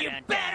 You better.